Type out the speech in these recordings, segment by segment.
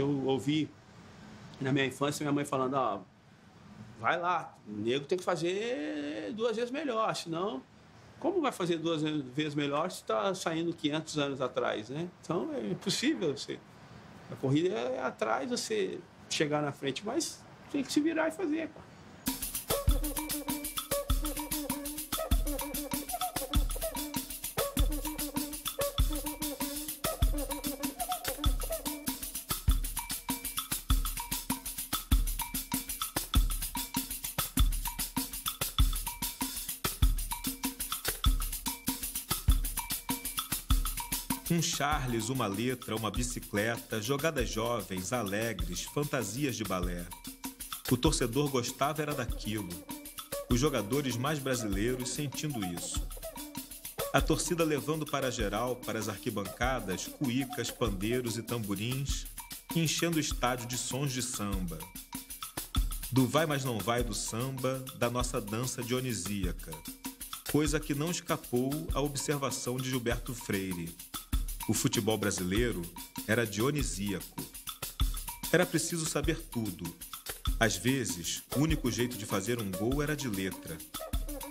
Eu ouvi na minha infância minha mãe falando, ó, vai lá, o nego tem que fazer duas vezes melhor, senão como vai fazer duas vezes melhor se está saindo 500 anos atrás, né? Então é impossível você. A corrida é atrás você chegar na frente, mas tem que se virar e fazer. Um Charles, uma letra, uma bicicleta, jogadas jovens, alegres, fantasias de balé. O torcedor gostava era daquilo. Os jogadores mais brasileiros sentindo isso. A torcida levando para geral, para as arquibancadas, cuícas, pandeiros e tamborins, enchendo o estádio de sons de samba. Do vai mas não vai do samba, da nossa dança dionisíaca, coisa que não escapou à observação de Gilberto Freire o futebol brasileiro era dionisíaco. Era preciso saber tudo. Às vezes, o único jeito de fazer um gol era de letra.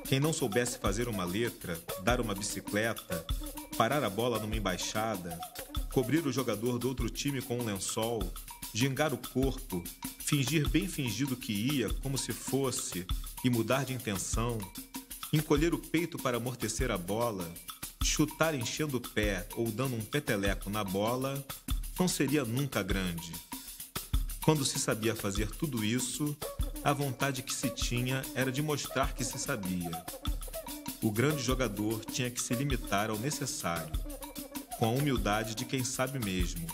Quem não soubesse fazer uma letra, dar uma bicicleta, parar a bola numa embaixada, cobrir o jogador do outro time com um lençol, gingar o corpo, fingir bem fingido que ia, como se fosse, e mudar de intenção, encolher o peito para amortecer a bola, chutar enchendo o pé ou dando um peteleco na bola não seria nunca grande. Quando se sabia fazer tudo isso, a vontade que se tinha era de mostrar que se sabia. O grande jogador tinha que se limitar ao necessário, com a humildade de quem sabe mesmo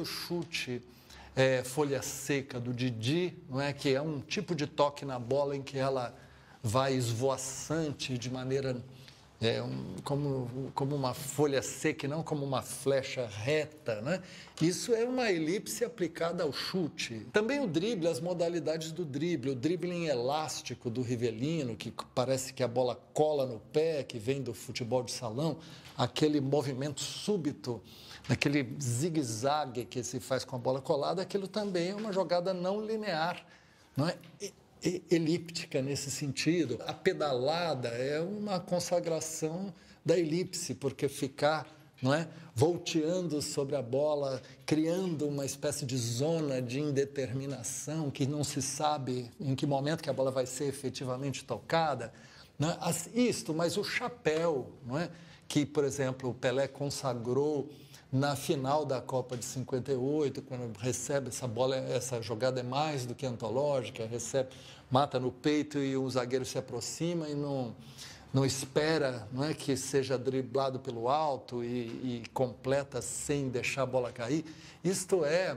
famoso chute é, folha seca do Didi, não é? que é um tipo de toque na bola em que ela vai esvoaçante de maneira é, um, como, como uma folha seca não como uma flecha reta. Né? Isso é uma elipse aplicada ao chute. Também o drible, as modalidades do drible, o dribbling elástico do Rivelino, que parece que a bola cola no pé, que vem do futebol de salão, aquele movimento súbito naquele zigue-zague que se faz com a bola colada, aquilo também é uma jogada não linear, não é? elíptica nesse sentido. A pedalada é uma consagração da elipse, porque ficar não é? volteando sobre a bola, criando uma espécie de zona de indeterminação que não se sabe em que momento que a bola vai ser efetivamente tocada. Não é? Isto, mas o chapéu, não é? que, por exemplo, o Pelé consagrou na final da Copa de 58, quando recebe essa bola, essa jogada é mais do que antológica, recebe, mata no peito e o zagueiro se aproxima e não, não espera não é, que seja driblado pelo alto e, e completa sem deixar a bola cair. Isto é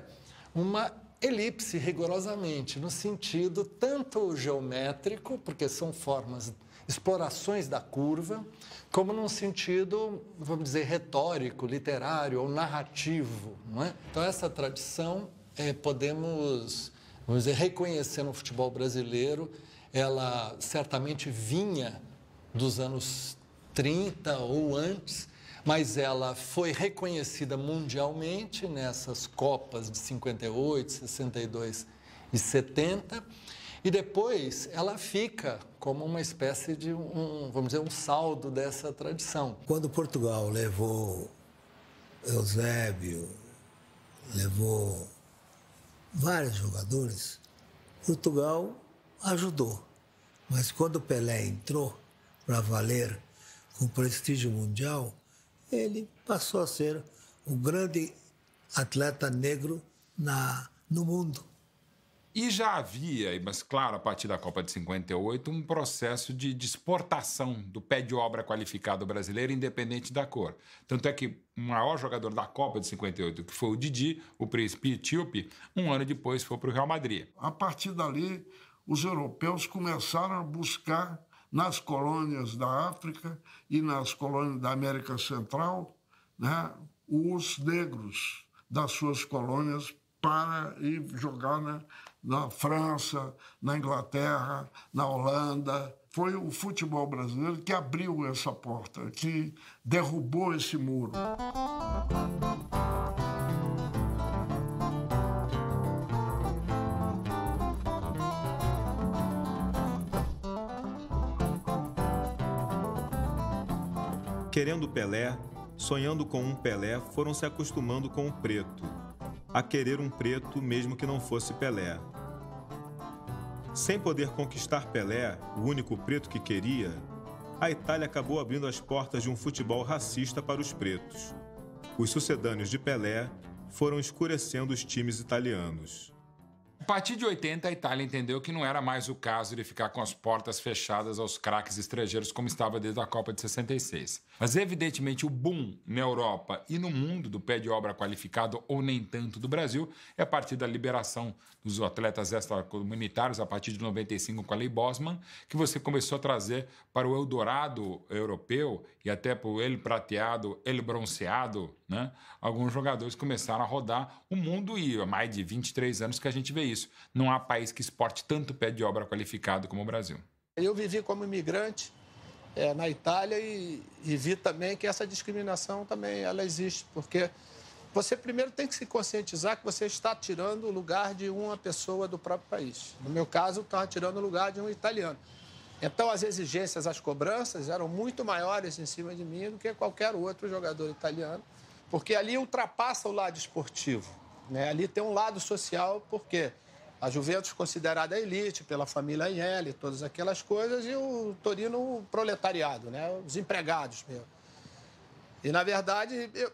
uma elipse rigorosamente, no sentido tanto geométrico, porque são formas, explorações da curva, como num sentido, vamos dizer, retórico, literário ou narrativo. Não é? Então, essa tradição é, podemos vamos dizer, reconhecer no futebol brasileiro, ela certamente vinha dos anos 30 ou antes, mas ela foi reconhecida mundialmente nessas Copas de 58, 62 e 70 E depois ela fica como uma espécie de um, vamos dizer, um saldo dessa tradição. Quando Portugal levou Eusébio, levou vários jogadores, Portugal ajudou. Mas quando Pelé entrou para valer com prestígio mundial, ele passou a ser o grande atleta negro na, no mundo. E já havia, mas claro, a partir da Copa de 58, um processo de, de, exportação do pé de obra qualificado brasileiro, independente da cor. Tanto é que o maior jogador da Copa de 58, que foi o Didi, o príncipe etíope, um ano depois foi para o Real Madrid. A partir dali, os europeus começaram a buscar nas colônias da África e nas colônias da América Central né, os negros das suas colônias para ir jogar na, na França, na Inglaterra, na Holanda. Foi o futebol brasileiro que abriu essa porta, que derrubou esse muro. Querendo Pelé, sonhando com um Pelé, foram se acostumando com o preto, a querer um preto mesmo que não fosse Pelé. Sem poder conquistar Pelé, o único preto que queria, a Itália acabou abrindo as portas de um futebol racista para os pretos. Os sucedâneos de Pelé foram escurecendo os times italianos. A partir de 80, a Itália entendeu que não era mais o caso de ficar com as portas fechadas aos craques estrangeiros como estava desde a Copa de 66. Mas, evidentemente, o boom na Europa e no mundo do pé de obra qualificado, ou nem tanto do Brasil, é a partir da liberação dos atletas extracomunitários, a partir de 95 com a Lei Bosman, que você começou a trazer para o Eldorado europeu e até para o El Prateado, El Bronceado, né? alguns jogadores começaram a rodar o mundo e há mais de 23 anos que a gente vê isso. Não há país que exporte tanto pé de obra qualificado como o Brasil. Eu vivi como imigrante é, na Itália e, e, vi também que essa discriminação também ela existe, porque você primeiro tem que se conscientizar que você está tirando o lugar de uma pessoa do próprio país. No meu caso, estava tirando o lugar de um italiano. Então, as exigências, as cobranças eram muito maiores em cima de mim do que qualquer outro jogador italiano, porque ali ultrapassa o lado esportivo. Né? Ali tem um lado social, porque a Juventus considerada elite pela família Agnelli, todas aquelas coisas, e o Torino o proletariado, né? os empregados mesmo. E, na verdade, eu,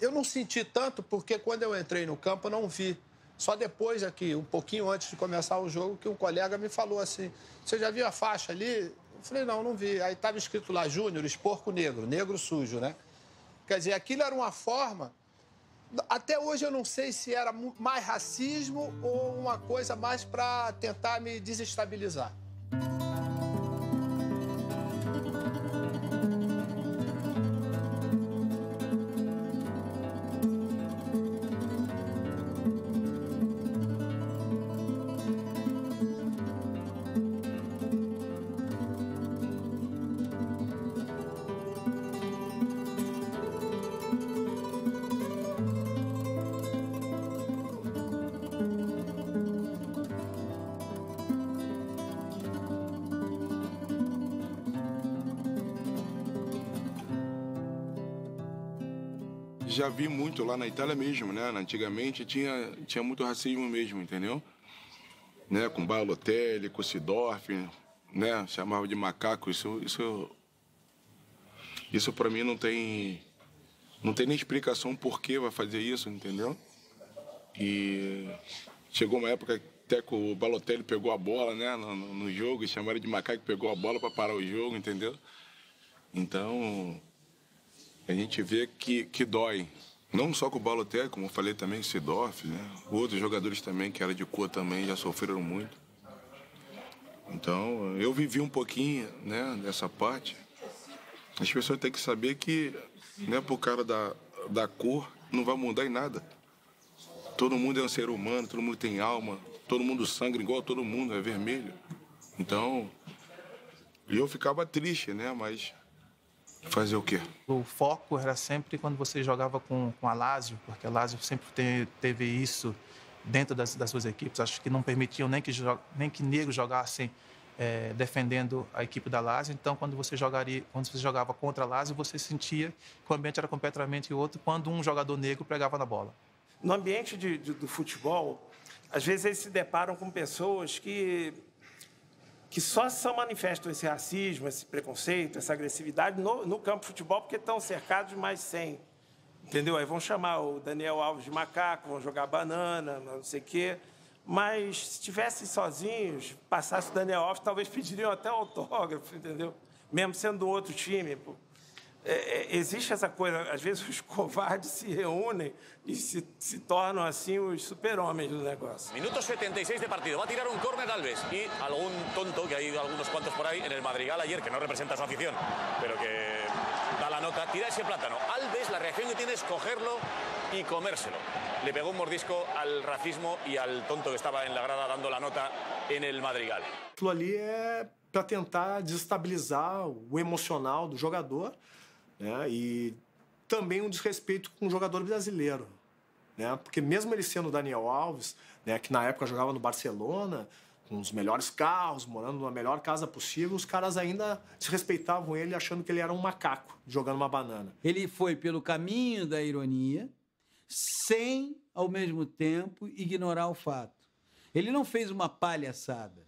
eu não senti tanto, porque quando eu entrei no campo, não vi. Só depois aqui, um pouquinho antes de começar o jogo, que um colega me falou assim, você já viu a faixa ali? Eu falei, não, não vi. Aí estava escrito lá, Júnior, esporco negro, negro sujo, né? Quer dizer, aquilo era uma forma até hoje eu não sei se era mais racismo ou uma coisa mais para tentar me desestabilizar. Vi muito lá na Itália mesmo, né? Antigamente tinha, tinha muito racismo mesmo, entendeu? Né? Com Balotelli, com Sidorf, né? Chamava de macaco. Isso, isso, isso para mim não tem, não tem nem explicação por que vai fazer isso, entendeu? E chegou uma época até que o Balotelli pegou a bola, né? No, no jogo e chamaram de macaco, pegou a bola para parar o jogo, entendeu? Então a gente vê que, que dói. Não só com o Balotelli, como eu falei também, Sidorf, né? Outros jogadores também, que era de cor também, já sofreram muito. Então, eu vivi um pouquinho, né, dessa parte. As pessoas têm que saber que, né, por cara da, da cor, não vai mudar em nada. Todo mundo é um ser humano, todo mundo tem alma, todo mundo sangra igual todo mundo, é vermelho. Então, eu ficava triste, né, mas Fazer o quê? O foco era sempre quando você jogava com, com a Lazio, porque a Lazio sempre te, teve isso dentro das, das suas equipes. Acho que não permitiam nem que, nem que negros jogassem é, defendendo a equipe da Lazio. Então, quando você jogaria, quando você jogava contra a Lazio, você sentia que o ambiente era completamente outro quando um jogador negro pegava na bola. No ambiente de, de, do futebol, às vezes eles se deparam com pessoas que que só só manifestam esse racismo, esse preconceito, essa agressividade no, no campo de futebol porque estão cercados de mais 100. Entendeu? Aí vão chamar o Daniel Alves de macaco, vão jogar banana, não sei o quê. Mas se estivessem sozinhos, passasse o Daniel Alves, talvez pediriam até autógrafo, entendeu? Mesmo sendo do outro time. É, é, existe essa coisa, às vezes os covardes se reúnem y se, se tornam assim os super-homens do negócio. Minuto 76 de partido. Va a tirar un córner Alves y algún tonto, que hay algunos cuantos por ahí en el Madrigal ayer, que no representa a su afición, pero que da la nota, tira ese plátano. Alves, la reacción que tiene es cogerlo y comérselo. Le pegó un mordisco al racismo y al tonto que estaba en la grada dando la nota en el Madrigal. Aquilo ali é para tentar desestabilizar o emocional do jogador né? e também um desrespeito com o jogador brasileiro. Né? Porque mesmo ele sendo Daniel Alves, né, que na época jogava no Barcelona, com os melhores carros, morando na melhor casa possível, os caras ainda desrespeitavam ele achando que ele era um macaco jogando uma banana. Ele foi pelo caminho da ironia, sem, ao mesmo tempo, ignorar o fato. Ele não fez uma palhaçada,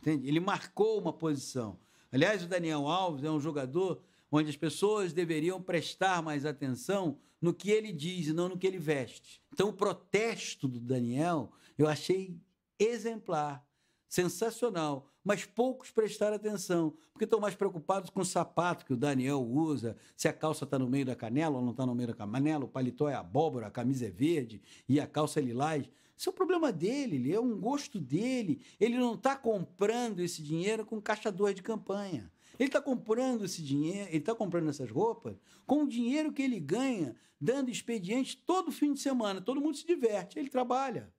entende? Ele marcou uma posição. Aliás, o Daniel Alves é um jogador onde as pessoas deveriam prestar mais atenção no que ele diz e não no que ele veste. Então, o protesto do Daniel eu achei exemplar, sensacional, mas poucos prestaram atenção, porque estão mais preocupados com o sapato que o Daniel usa, se a calça está no meio da canela ou não está no meio da canela, o paletó é abóbora, a camisa é verde e a calça é lilás. Isso é o problema dele, é um gosto dele. Ele não está comprando esse dinheiro com caixador de campanha. Ele está comprando esse dinheiro, ele está comprando essas roupas com o dinheiro que ele ganha, dando expediente todo fim de semana. Todo mundo se diverte, ele trabalha.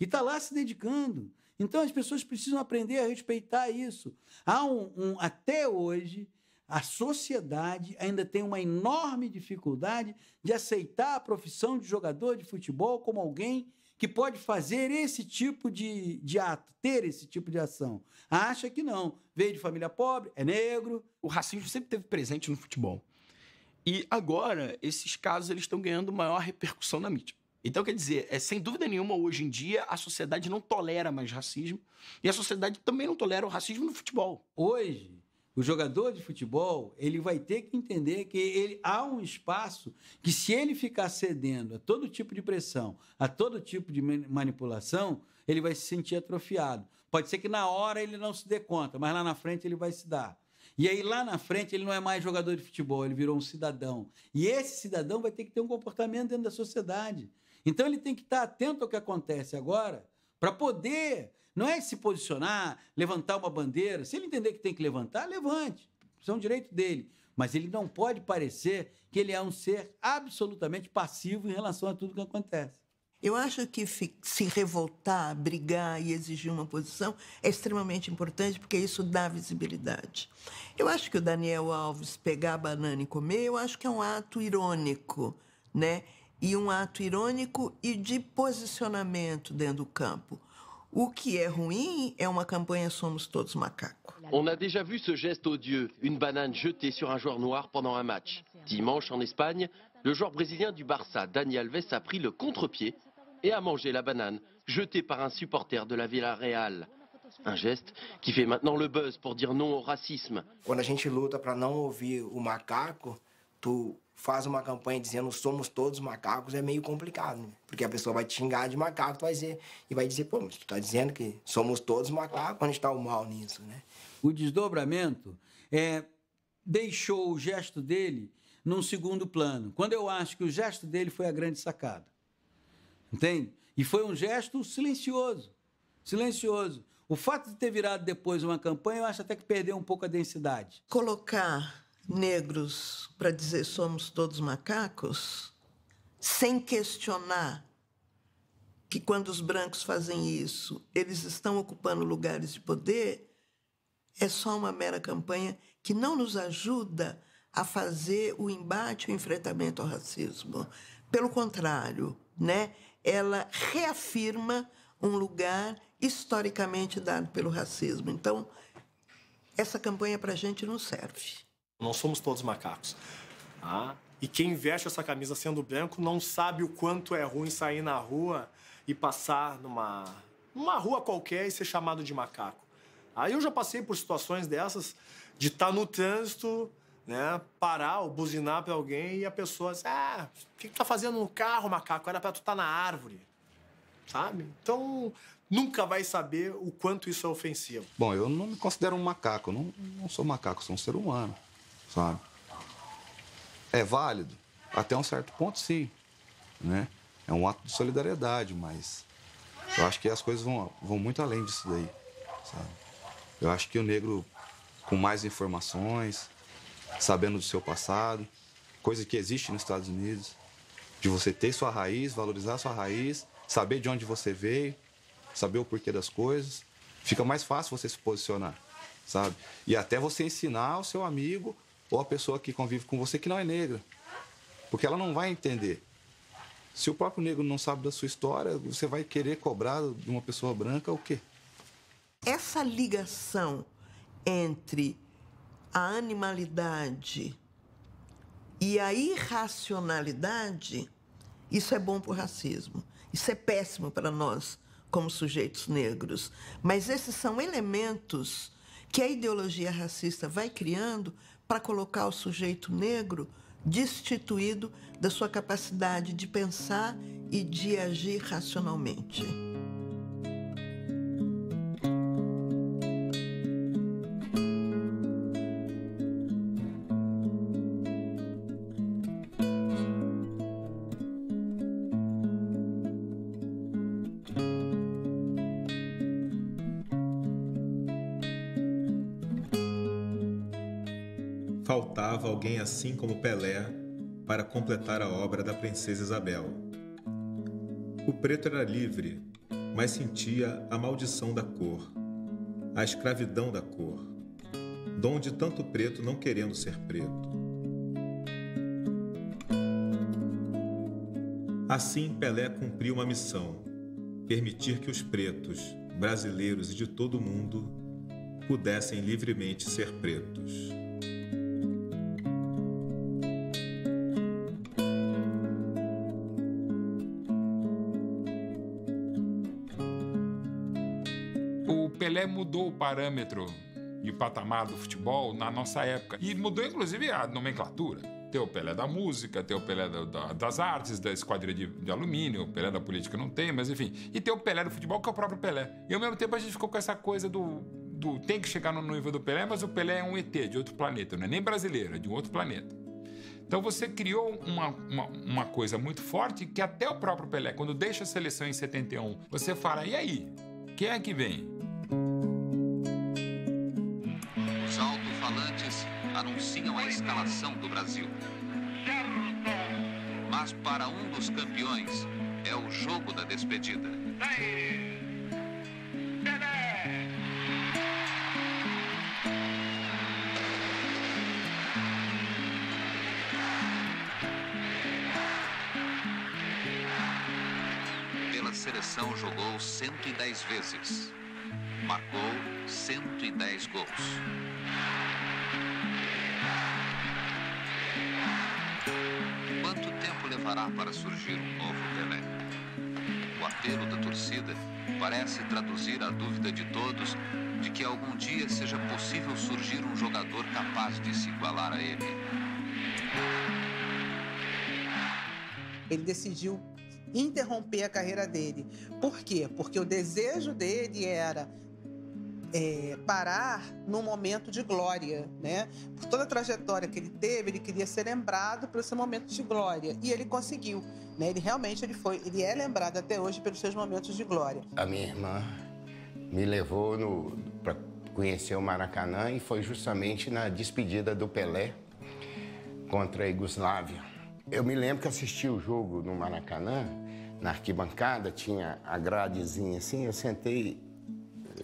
E está lá se dedicando. Então as pessoas precisam aprender a respeitar isso. Há um, um, até hoje, a sociedade ainda tem uma enorme dificuldade de aceitar a profissão de jogador de futebol como alguém que pode fazer esse tipo de, de ato, ter esse tipo de ação. Acha que não. Veio de família pobre, é negro. O racismo sempre teve presente no futebol. E agora, esses casos eles estão ganhando maior repercussão na mídia. Então, quer dizer, é, sem dúvida nenhuma, hoje em dia, a sociedade não tolera mais racismo e a sociedade também não tolera o racismo no futebol. Hoje, o jogador de futebol, ele vai ter que entender que ele, há um espaço que, se ele ficar cedendo a todo tipo de pressão, a todo tipo de manipulação, ele vai se sentir atrofiado. Pode ser que na hora ele não se dê conta, mas lá na frente ele vai se dar. E aí lá na frente ele não é mais jogador de futebol, ele virou um cidadão. E esse cidadão vai ter que ter um comportamento dentro da sociedade. Então ele tem que estar atento ao que acontece agora para poder não é se posicionar, levantar uma bandeira. Se ele entender que tem que levantar, levante. Isso é um direito dele. Mas ele não pode parecer que ele é um ser absolutamente passivo em relação a tudo que acontece. Eu acho que se revoltar, brigar e exigir uma posição é extremamente importante porque isso dá visibilidade. Eu acho que o Daniel Alves pegar a banana e comer, eu acho que é um ato irônico, né? E um ato irônico e de posicionamento dentro do campo. O qui est ruim é uma campanha Somos Todos Macacos. On a déjà vu ce geste odieux, une banane jetée sur un joueur noir pendant un match. Dimanche, en Espagne, le joueur brésilien du Barça, Dani Alves, a pris le contre-pied et a mangé la banane jetée par un supporter de la Villarreal. Un geste qui fait maintenant le buzz pour dire non au racisme. Quando a gente luta para não ouvir o macaco, tu faz uma campanha dizendo somos todos macacos, é meio complicado, né? Porque a pessoa vai te xingar de macaco, tu vai dizer, e vai dizer, pô, mas tu tá dizendo que somos todos macacos, onde está o mal nisso, né? O desdobramento é, deixou o gesto dele num segundo plano, quando eu acho que o gesto dele foi a grande sacada. Entende? E foi um gesto silencioso, silencioso. O fato de ter virado depois uma campanha, eu acho até que perdeu um pouco a densidade. Colocar negros para dizer somos todos macacos, sem questionar que quando os brancos fazem isso, eles estão ocupando lugares de poder, é só uma mera campanha que não nos ajuda a fazer o embate, o enfrentamento ao racismo. Pelo contrário, né? ela reafirma um lugar historicamente dado pelo racismo. Então, essa campanha para a gente não serve. Não somos todos macacos. Tá? E quem veste essa camisa sendo branco não sabe o quanto é ruim sair na rua e passar numa, numa rua qualquer e ser chamado de macaco. Aí eu já passei por situações dessas de estar no trânsito, né, parar ou buzinar para alguém e a pessoa diz, ah, o que, que tá fazendo no carro, macaco? Era para tu estar tá na árvore, sabe? Então, nunca vai saber o quanto isso é ofensivo. Bom, eu não me considero um macaco, não, não sou macaco, sou um ser humano, sabe? É válido? Até um certo ponto, sim, né? É um ato de solidariedade, mas eu acho que as coisas vão, vão muito além disso daí, sabe? Eu acho que o negro, com mais informações, sabendo do seu passado, coisa que existe nos Estados Unidos, de você ter sua raiz, valorizar sua raiz, saber de onde você veio, saber o porquê das coisas, fica mais fácil você se posicionar, sabe? E até você ensinar ao seu amigo ou a pessoa que convive com você que não é negra, porque ela não vai entender. Se o próprio negro não sabe da sua história, você vai querer cobrar de uma pessoa branca o quê? Essa ligação entre a animalidade e a irracionalidade, isso é bom para o racismo. Isso é péssimo para nós, como sujeitos negros. Mas esses são elementos que a ideologia racista vai criando para colocar o sujeito negro destituído da sua capacidade de pensar e de agir racionalmente. Alguém assim como Pelé para completar a obra da princesa Isabel. O preto era livre, mas sentia a maldição da cor, a escravidão da cor, dom de tanto preto não querendo ser preto. Assim, Pelé cumpriu uma missão: permitir que os pretos, brasileiros e de todo o mundo pudessem livremente ser pretos. Parâmetro e o patamar do futebol na nossa época. E mudou, inclusive, a nomenclatura. Tem o Pelé da música, tem o Pelé da, da, das artes, da esquadrilha de, de, alumínio, o Pelé da política não tem, mas enfim. E tem o Pelé do futebol, que é o próprio Pelé. E ao mesmo tempo a gente ficou com essa coisa do, do tem que chegar no nível do Pelé, mas o Pelé é um ET de outro planeta, não é nem brasileiro, é de um outro planeta. Então você criou uma, uma, uma, coisa muito forte que até o próprio Pelé, quando deixa a seleção em 71, você fala, e aí? Quem é que vem? Anunciam a escalação do Brasil. Mas para um dos campeões, é o jogo da despedida. Pela seleção jogou 110 vezes. Marcou 110 gols. Levará para surgir um novo Pelé. O apelo da torcida parece traduzir a dúvida de todos de que algum dia seja possível surgir um jogador capaz de se igualar a ele. Ele decidiu interromper a carreira dele. Por quê? Porque o desejo dele era é, parar num momento de glória, né? Por toda a trajetória que ele teve, ele queria ser lembrado por esse momento de glória e ele conseguiu, né? Ele realmente ele foi, ele é lembrado até hoje pelos seus momentos de glória. A minha irmã me levou para conhecer o Maracanã e foi justamente na despedida do Pelé contra a Iugoslávia. Eu me lembro que assisti o jogo no Maracanã, na arquibancada, tinha a gradezinha assim, eu sentei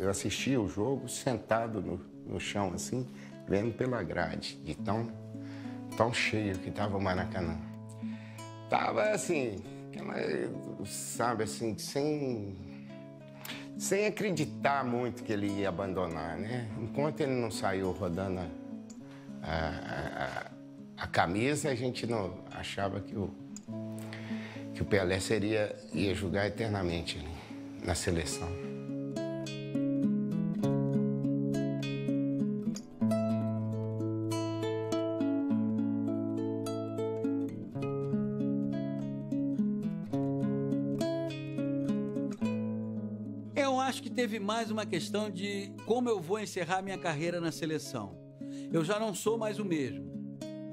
eu assisti o jogo sentado no, no chão, assim, vendo pela grade, de tão, tão cheio que estava o Maracanã. Tava assim, sabe, assim, sem, sem acreditar muito que ele ia abandonar, né? Enquanto ele não saiu rodando a, a, a, a camisa, a gente não achava que o, que o Pelé seria, ia jogar eternamente ali, na seleção. Mais uma questão de como eu vou encerrar minha carreira na seleção. Eu já não sou mais o mesmo.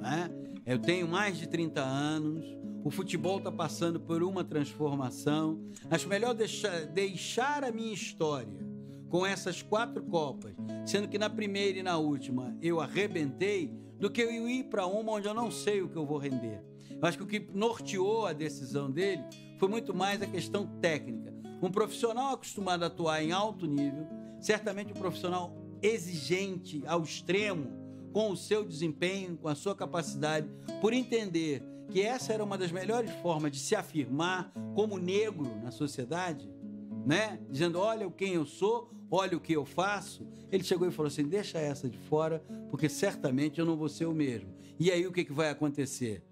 Né? Eu tenho mais de 30 anos, o futebol está passando por uma transformação. Acho melhor deixar, deixar a minha história com essas quatro Copas, sendo que na primeira e na última eu arrebentei, do que eu ir para uma onde eu não sei o que eu vou render. Eu acho que o que norteou a decisão dele foi muito mais a questão técnica. Um profissional acostumado a atuar em alto nível, certamente um profissional exigente ao extremo com o seu desempenho, com a sua capacidade, por entender que essa era uma das melhores formas de se afirmar como negro na sociedade, né? Dizendo, olha quem eu sou, olha o que eu faço. Ele chegou e falou assim: deixa essa de fora, porque certamente eu não vou ser o mesmo. E aí o que, que vai acontecer?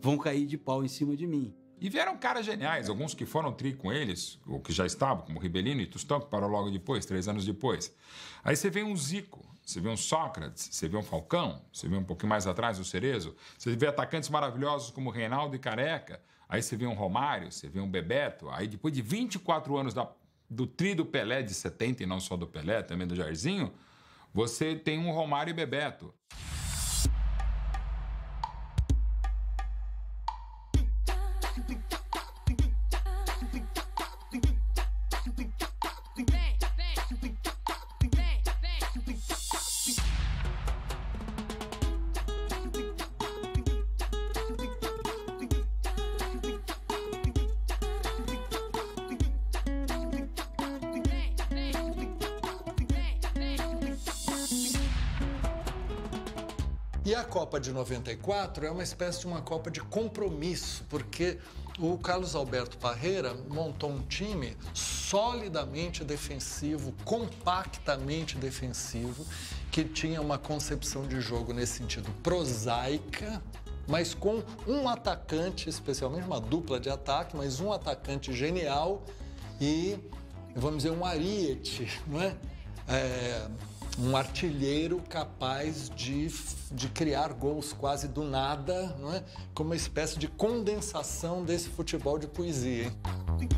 Vão cair de pau em cima de mim. E vieram caras geniais, alguns que foram tri com eles, ou que já estavam, como Ribelino e Tostão, que parou logo depois, três anos depois. Aí você vê um Zico, você vê um Sócrates, você vê um Falcão, você vê um pouquinho mais atrás o Cerezo, você vê atacantes maravilhosos como Reinaldo e Careca, aí você vê um Romário, você vê um Bebeto, aí depois de 24 anos da, do tri do Pelé de 70, e não só do Pelé, também do Jairzinho, você tem um Romário e Bebeto. Copa de 94 é uma espécie de uma Copa de compromisso, porque o Carlos Alberto Parreira montou um time solidamente defensivo, compactamente defensivo, que tinha uma concepção de jogo nesse sentido prosaica, mas com um atacante, especialmente uma dupla de ataque, mas um atacante genial e, vamos dizer, um ariete, não é? é um artilheiro capaz de, de criar gols quase do nada, não é? como uma espécie de condensação desse futebol de poesia. Hein?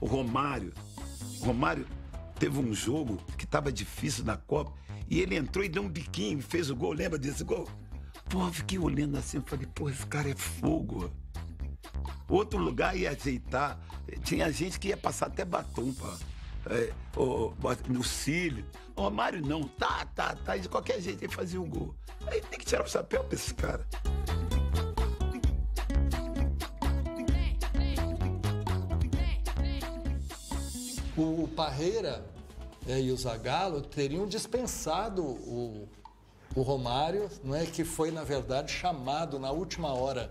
O Romário Romário teve um jogo que estava difícil na Copa e ele entrou e deu um biquinho e fez o gol. Lembra desse gol? Pô, fiquei olhando assim e falei, pô, esse cara é fogo. Outro lugar ia ajeitar. Tinha gente que ia passar até batom pra, é, no cílio. O Romário não, tá, tá, tá. De qualquer jeito ele fazia o gol. Aí tem que tirar o chapéu pra esse cara. O Parreira é, e o Zagallo teriam dispensado o, o Romário, não é que foi na verdade chamado na última hora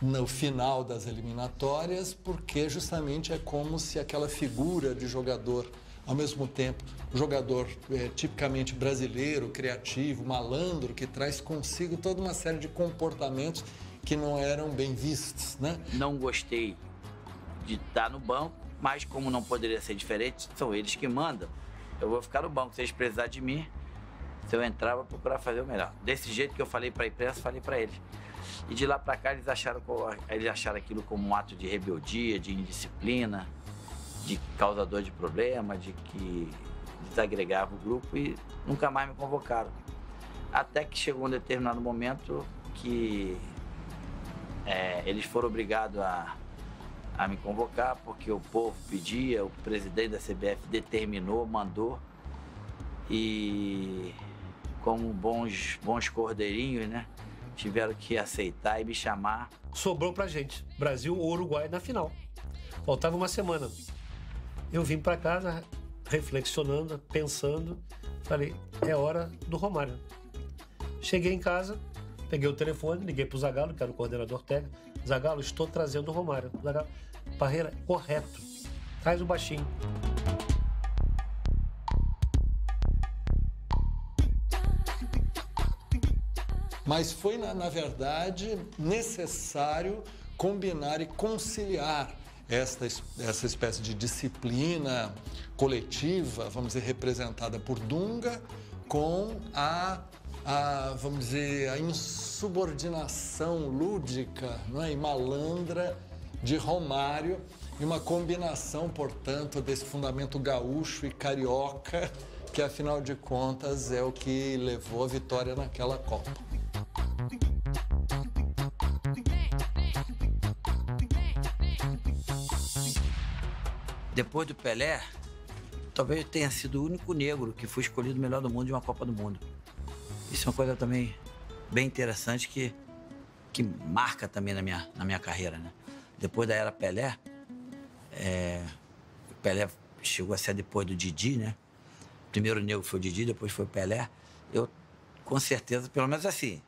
no final das eliminatórias, porque justamente é como se aquela figura de jogador, ao mesmo tempo, jogador é, tipicamente brasileiro, criativo, malandro, que traz consigo toda uma série de comportamentos que não eram bem vistos, né? Não gostei de estar no banco, mas como não poderia ser diferente, são eles que mandam. Eu vou ficar no banco se eles precisarem de mim. Se eu entrar, vou procurar fazer o melhor. Desse jeito que eu falei para a imprensa, falei para eles. E de lá para cá eles acharam, eles acharam aquilo como um ato de rebeldia, de indisciplina, de causador de problema, de que desagregava o grupo e nunca mais me convocaram. Até que chegou um determinado momento que é, eles foram obrigados a a me convocar, porque o povo pedia, o presidente da CBF determinou, mandou. E como bons, bons cordeirinhos, né? tiveram que aceitar e me chamar. Sobrou pra gente, Brasil ou Uruguai na final. Faltava uma semana. Eu vim para casa reflexionando, pensando, falei, é hora do Romário. Cheguei em casa, peguei o telefone, liguei pro Zagalo, que era o coordenador técnico. Zagalo, estou trazendo o Romário. Zagalo, Parreira, correto. Traz o baixinho. Mas foi, na, na verdade, necessário combinar e conciliar esta, essa espécie de disciplina coletiva, vamos dizer, representada por Dunga, com a, a vamos dizer, a insubordinação lúdica não é? e malandra de Romário, e uma combinação, portanto, desse fundamento gaúcho e carioca, que afinal de contas é o que levou a vitória naquela Copa. Depois do Pelé, talvez eu tenha sido o único negro que foi escolhido melhor do mundo de uma Copa do Mundo. Isso é uma coisa também bem interessante que, que marca também na minha, na minha carreira, né? Depois da era Pelé, é, Pelé chegou a ser depois do Didi, né? Primeiro negro foi o Didi, depois foi o Pelé. Eu, com certeza, pelo menos assim,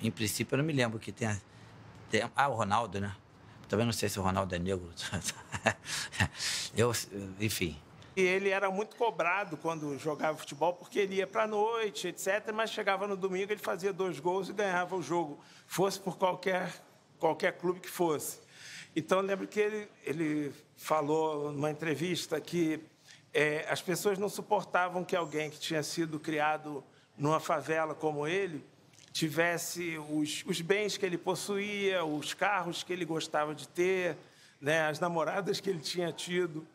em princípio eu não me lembro que tenha... tenha ah, o Ronaldo, né? Também não sei se o Ronaldo é negro. eu, enfim. E ele era muito cobrado quando jogava futebol, porque ele ia para noite, etc. Mas chegava no domingo, ele fazia dois gols e ganhava o jogo, fosse por qualquer, qualquer clube que fosse. Então, eu lembro que ele, ele falou numa entrevista que é, as pessoas não suportavam que alguém que tinha sido criado numa favela como ele tivesse os, os bens que ele possuía, os carros que ele gostava de ter, né, as namoradas que ele tinha tido,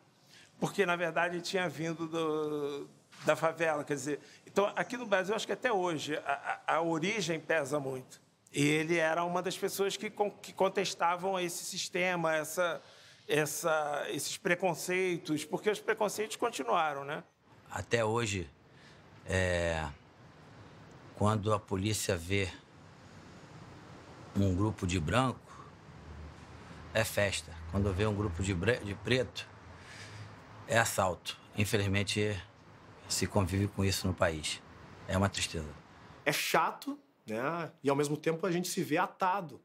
porque, na verdade, ele tinha vindo do, da favela. Quer dizer, então, aqui no Brasil, acho que até hoje, a, a, origem pesa muito. E ele era uma das pessoas que, que contestavam esse sistema, essa, essa, esses preconceitos, porque os preconceitos continuaram, né? Até hoje, é, quando a polícia vê um grupo de branco, é festa. Quando vê um grupo de, de preto, é assalto. Infelizmente, se convive com isso no país. É uma tristeza. É chato, né? E ao mesmo tempo a gente se vê atado.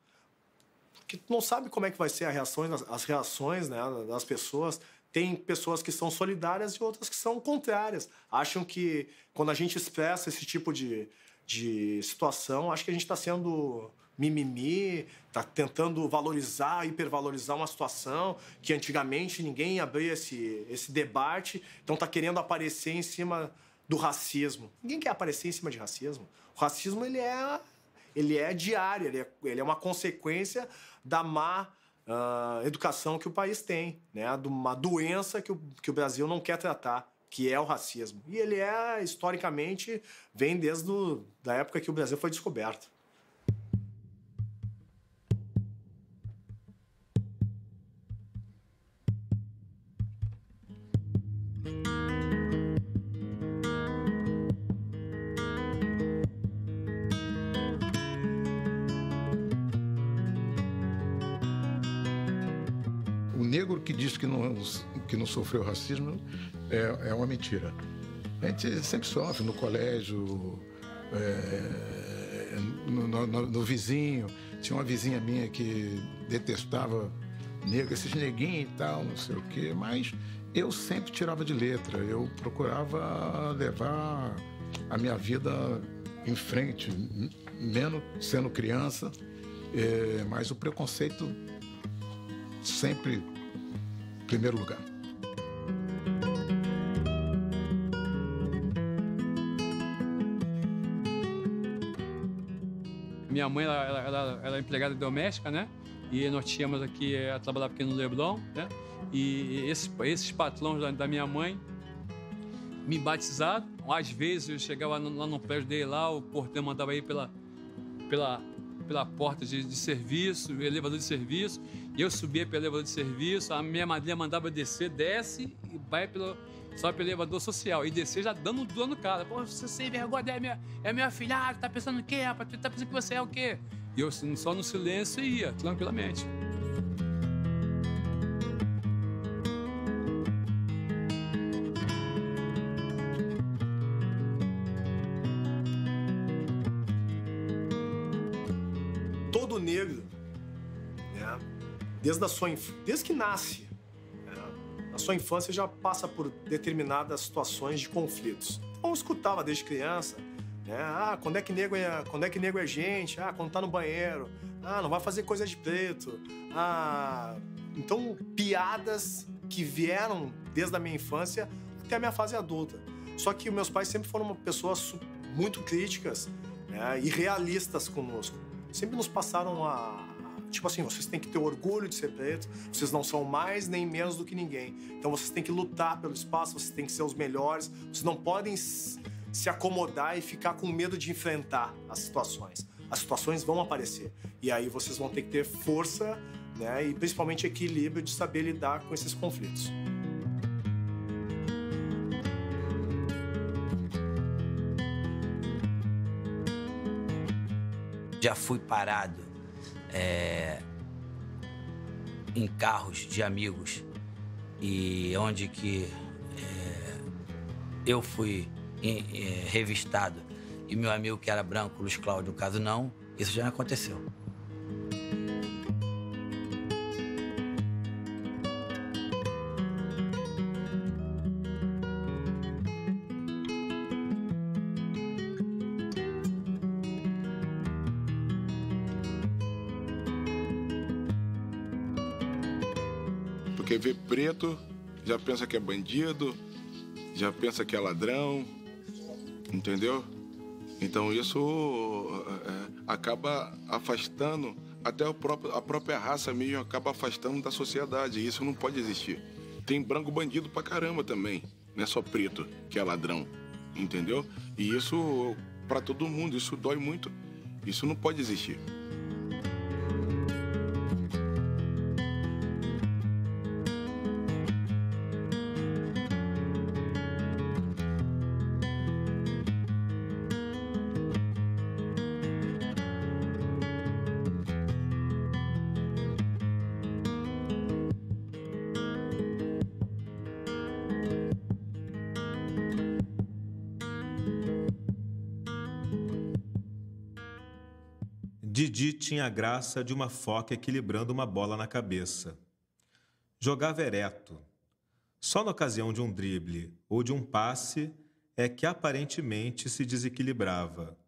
Porque não sabe como é que vai ser a as reações né, das pessoas. Tem pessoas que são solidárias e outras que são contrárias. Acham que quando a gente expressa esse tipo de, de situação, acho que a gente está sendo mimimi, está tentando valorizar, hipervalorizar uma situação que antigamente ninguém abria esse, esse debate, então está querendo aparecer em cima do racismo. Ninguém quer aparecer em cima de racismo. O racismo ele é, ele é diário, ele é, ele é uma consequência da má uh, educação que o país tem, né? de uma doença que o, que o Brasil não quer tratar que é o racismo. E ele é, historicamente, vem desde do, da época que o Brasil foi descoberto. Que não sofreu racismo é, é uma mentira. A gente sempre sofre no colégio, é, no, no, no, vizinho. Tinha uma vizinha minha que detestava negro, esses neguinhos e tal, não sei o quê, mas eu sempre tirava de letra. Eu procurava levar a minha vida em frente, menos sendo criança, é, mas o preconceito sempre em primeiro lugar. Minha mãe ela, ela, ela, ela é empregada doméstica, né? E nós tínhamos aqui, ela trabalhava aqui no Leblon, né? E esses, esses patrões da, da minha mãe me batizaram. Às vezes eu chegava lá no prédio dele, lá, o porteiro mandava ir pela, pela, pela porta de, de serviço, elevador de serviço. Eu subia pelo elevador de serviço, a minha madrinha mandava descer, desce e vai pelo, Só pelo elevador social. E descer já dando dor no cara. Pô, você sem vergonha, é minha, é minha filhada, tá pensando o quê, rapaz? Tu tá pensando que você é o quê? E eu assim, só no silêncio ia, tranquilamente. todo negro, né, desde, a sua, desde que nasce, na sua infância já passa por determinadas situações de conflitos. Então eu escutava desde criança, né, ah, quando é que nego é, quando é que nego é gente, ah, quando tá no banheiro, ah, não vai fazer coisa de preto, ah, então piadas que vieram desde a minha infância até a minha fase adulta. Só que meus pais sempre foram pessoas muito críticas né, e realistas conosco. Sempre nos passaram a. Tipo assim, vocês têm que ter orgulho de ser preto, vocês não são mais nem menos do que ninguém. Então vocês têm que lutar pelo espaço, vocês têm que ser os melhores, vocês não podem se acomodar e ficar com medo de enfrentar as situações. As situações vão aparecer. E aí vocês vão ter que ter força né, e principalmente equilíbrio de saber lidar com esses conflitos. Já fui parado é, em carros de amigos. E onde que é, eu fui em- é, revistado. E meu amigo que era branco, Luiz Cláudio, no caso não, isso já aconteceu. Vê preto, já pensa que é bandido, já pensa que é ladrão, entendeu? Então isso é, acaba afastando, até próprio, a própria raça mesmo acaba afastando da sociedade. Isso não pode existir. Tem branco bandido pra caramba também, não é só preto que é ladrão, entendeu? E isso, pra todo mundo, isso dói muito. Isso não pode existir. Graça de uma foca equilibrando uma bola na cabeça. Jogava ereto. Só na ocasião de um drible ou de um passe é que aparentemente se desequilibrava.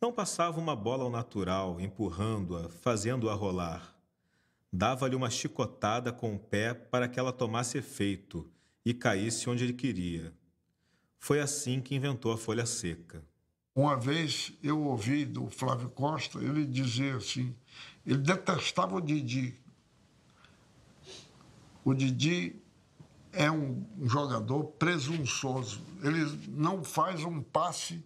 Não passava uma bola ao natural, empurrando-a, fazendo-a rolar. Dava-lhe uma chicotada com o pé para que ela tomasse efeito e caísse onde ele queria. Foi assim que inventou a folha seca. Uma vez eu ouvi do Flávio Costa ele dizer assim: ele detestava o Didi. O Didi é um jogador presunçoso. Ele não faz um passe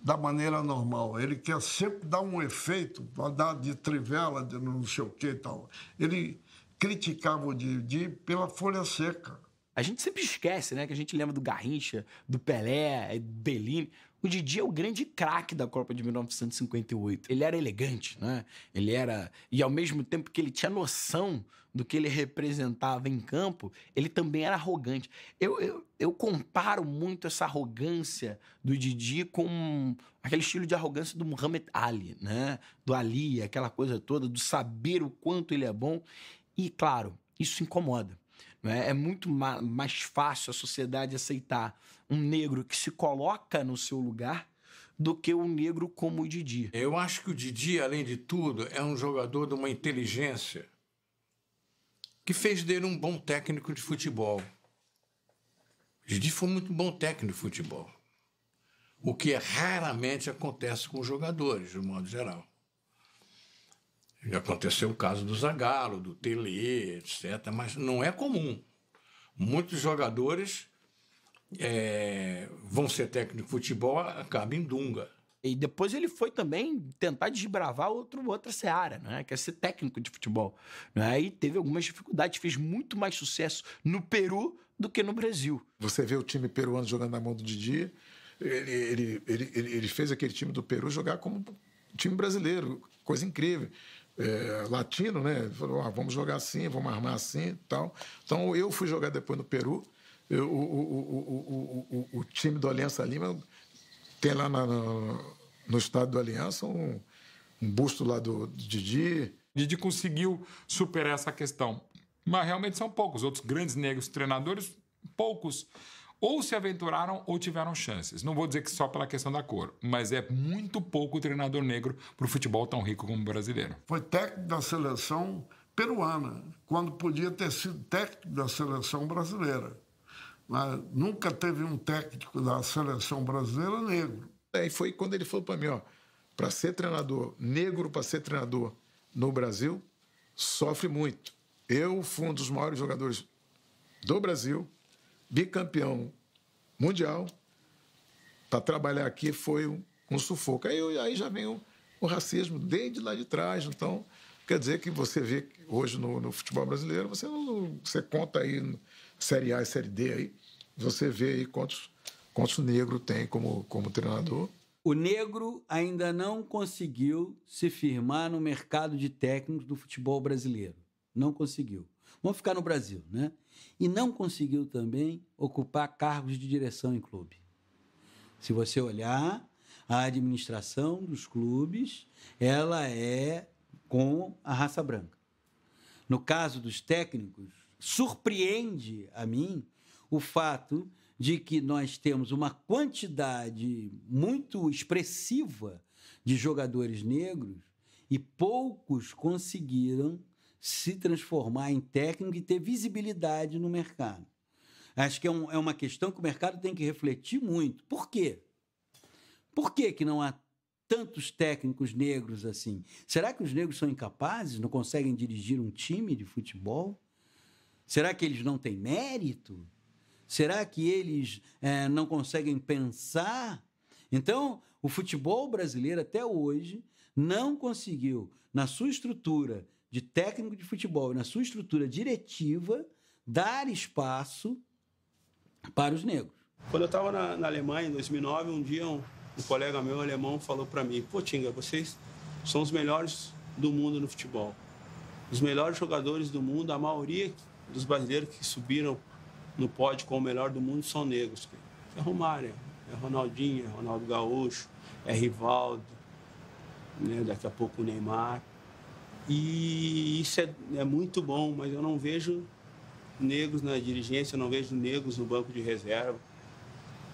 da maneira normal. Ele quer sempre dar um efeito, dar de trivela, de não sei o que e tal. Ele criticava o Didi pela folha seca. A gente sempre esquece, né? Que a gente lembra do Garrincha, do Pelé, do Bellini. O Didi é o grande craque da Copa de 1958. Ele era elegante, né? Ele era... E ao mesmo tempo que ele tinha noção do que ele representava em campo, ele também era arrogante. Eu, eu, eu comparo muito essa arrogância do Didi com aquele estilo de arrogância do Muhammad Ali, né? Do Ali, aquela coisa toda, do saber o quanto ele é bom. E, claro, isso incomoda. Não É É muito ma- mais fácil a sociedade aceitar um negro que se coloca no seu lugar do que um negro como o Didi. Eu acho que o Didi, além de tudo, é um jogador de uma inteligência que fez dele um bom técnico de futebol. O Didi foi muito bom técnico de futebol. O que raramente acontece com os jogadores, de um modo geral. Já aconteceu o caso do Zagallo, do Tele, etc., mas não é comum. Muitos jogadores é, vão ser técnico de futebol, acabam em Dunga. E depois ele foi também tentar desbravar outro, outra seara, né? que é ser técnico de futebol. Né? E teve algumas dificuldades, fez muito mais sucesso no Peru do que no Brasil. Você vê o time peruano jogando na mão do Didi, ele, ele, ele, ele, ele fez aquele time do Peru jogar como time brasileiro, coisa incrível. É, latino, né? Falou, ah, vamos jogar assim, vamos armar assim tal. Então eu fui jogar depois no Peru. Eu, o, o, o, o, time do Aliança Lima tem lá na, na, no estádio do Aliança um, um busto lá do Didi. Didi conseguiu superar essa questão. Mas realmente são poucos. Outros grandes negros treinadores, poucos ou se aventuraram ou tiveram chances. Não vou dizer que só pela questão da cor, mas é muito pouco o treinador negro para o futebol tão rico como o brasileiro. Foi técnico da seleção peruana, quando podia ter sido técnico da seleção brasileira. Mas nunca teve um técnico da seleção brasileira negro. É, e foi quando ele falou para mim, ó, para ser treinador negro, para ser treinador no Brasil, sofre muito. Eu fui um dos maiores jogadores do Brasil, bicampeão mundial. Para trabalhar aqui foi um, um sufoco. Aí, aí já vem o, o, racismo desde lá de trás. Então, quer dizer que você vê que hoje no, no, futebol brasileiro, você, não, você conta aí Série A e Série D aí, você vê aí quantos, quantos negros tem como, como treinador. O negro ainda não conseguiu se firmar no mercado de técnicos do futebol brasileiro. Não conseguiu. Vamos ficar no Brasil, né? E não conseguiu também ocupar cargos de direção em clube. Se você olhar, a administração dos clubes, ela é com a raça branca. No caso dos técnicos, surpreende a mim o fato de que nós temos uma quantidade muito expressiva de jogadores negros e poucos conseguiram se transformar em técnico e ter visibilidade no mercado. Acho que é, um, é uma questão que o mercado tem que refletir muito. Por quê? Por que, que não há tantos técnicos negros assim? Será que os negros são incapazes, não conseguem dirigir um time de futebol? Será que eles não têm mérito? Será que eles é, não conseguem pensar? Então, o futebol brasileiro até hoje não conseguiu, na sua estrutura de técnico de futebol, na sua estrutura diretiva, dar espaço para os negros. Quando eu estava na, na, Alemanha, em 2009, um dia um, um colega meu alemão falou para mim: Pô, Tinga, vocês são os melhores do mundo no futebol. Os melhores jogadores do mundo, a maioria dos brasileiros que subiram no pódio como o melhor do mundo são negros. É Romário, é Ronaldinho, é Ronaldo Gaúcho, é Rivaldo, né? daqui a pouco o Neymar. E isso é, é muito bom, mas eu não vejo negros na dirigência, eu não vejo negros no banco de reserva